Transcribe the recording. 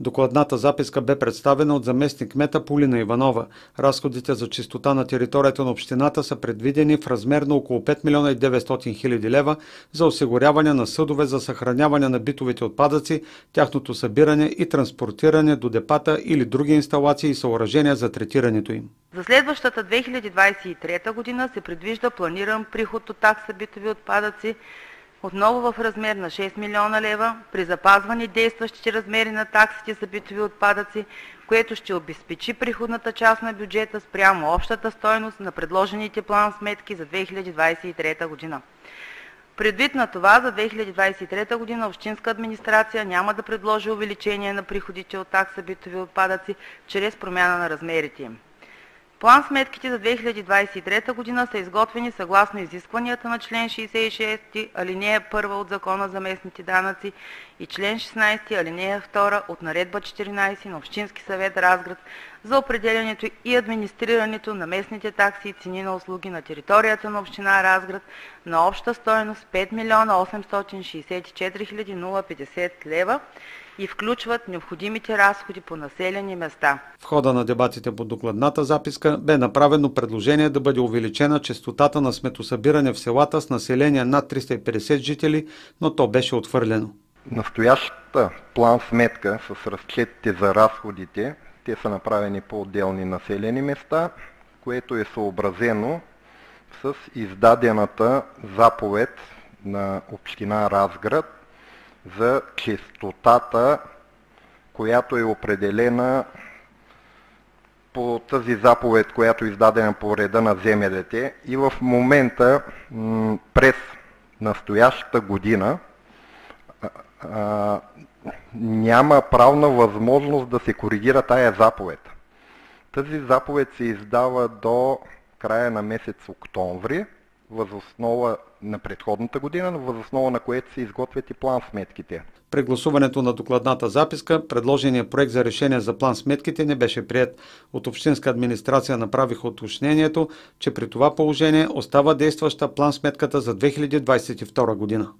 Докладната записка бе представена от заместник мета Полина Иванова. Разходите за чистота на територията на общината са предвидени в размер на около 5 милиона и 900 хиляди лева за осигуряване на съдове за съхраняване на битовите отпадъци, тяхното събиране и транспортиране до депата или други инсталации и съоръжения за третирането им. За следващата 2023 година се предвижда планиран приход от такса битови отпадъци отново в размер на 6 милиона лева, при запазване действащите размери на таксите за битови отпадъци, което ще обезпечи приходната част на бюджета спрямо общата стойност на предложените план сметки за 2023 година. Предвид на това, за 2023 година общинска администрация няма да предложи увеличение на приходите от такса битови отпадъци чрез промяна на размерите им. План сметките за 2023 година са изготвени съгласно изискванията на член 66, алинея 1 от Закона за местните данъци и член 16, алинея 2 от Наредба 14 на Общински съвет Разград за определянето и администрирането на местните такси и цени на услуги на територията на община Разград на обща стоеност 5 милиона 864 050 лева и включват необходимите разходи по населени места. В хода на дебатите по докладната записка бе направено предложение да бъде увеличена частотата на сметосъбиране в селата с население над 350 жители, но то беше отвърлено. Настоящата план сметка с разчетите за разходите, те са направени по отделни населени места, което е съобразено с издадената заповед на Община Разград за чистотата, която е определена по тази заповед, която е издадена по реда на земелете и в момента през настоящата година няма правна възможност да се коригира тая заповед. Тази заповед се издава до края на месец октомври възоснова на предходната година, но възоснова на което се изготвят и план сметките. При гласуването на докладната записка, предложения проект за решение за план сметките не беше прият. От Общинска администрация направиха уточнението, че при това положение остава действаща план сметката за 2022 година.